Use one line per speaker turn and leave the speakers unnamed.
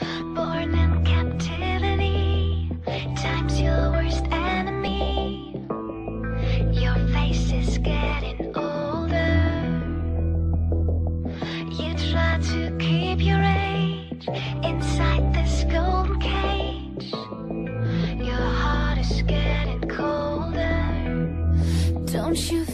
Born in captivity, time's your worst enemy. Your face is getting older. You try to keep your age inside this golden cage. Your heart is getting colder. Don't you